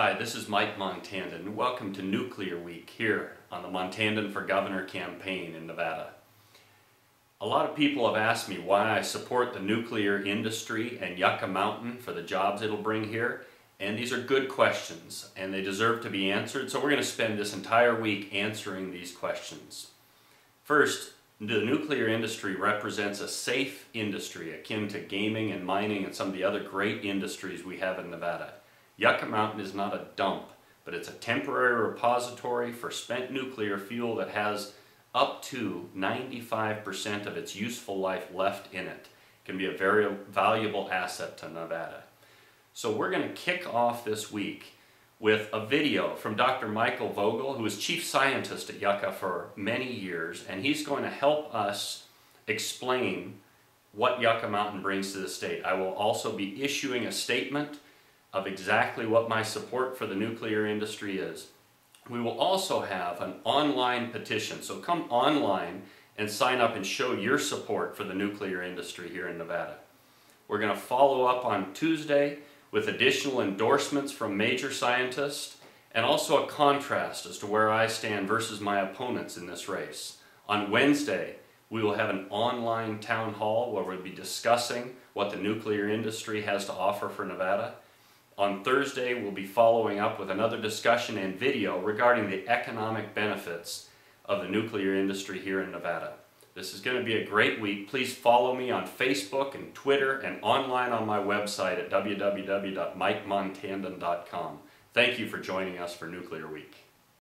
Hi, this is Mike Montandon, and welcome to Nuclear Week here on the Montandon for Governor campaign in Nevada. A lot of people have asked me why I support the nuclear industry and Yucca Mountain for the jobs it'll bring here, and these are good questions, and they deserve to be answered, so we're going to spend this entire week answering these questions. First, the nuclear industry represents a safe industry akin to gaming and mining and some of the other great industries we have in Nevada. Yucca Mountain is not a dump, but it's a temporary repository for spent nuclear fuel that has up to 95% of its useful life left in it. It can be a very valuable asset to Nevada. So we're going to kick off this week with a video from Dr. Michael Vogel, who was chief scientist at Yucca for many years, and he's going to help us explain what Yucca Mountain brings to the state. I will also be issuing a statement of exactly what my support for the nuclear industry is. We will also have an online petition, so come online and sign up and show your support for the nuclear industry here in Nevada. We're going to follow up on Tuesday with additional endorsements from major scientists and also a contrast as to where I stand versus my opponents in this race. On Wednesday, we will have an online town hall where we'll be discussing what the nuclear industry has to offer for Nevada. On Thursday, we'll be following up with another discussion and video regarding the economic benefits of the nuclear industry here in Nevada. This is going to be a great week. Please follow me on Facebook and Twitter and online on my website at www.mikemontandon.com. Thank you for joining us for Nuclear Week.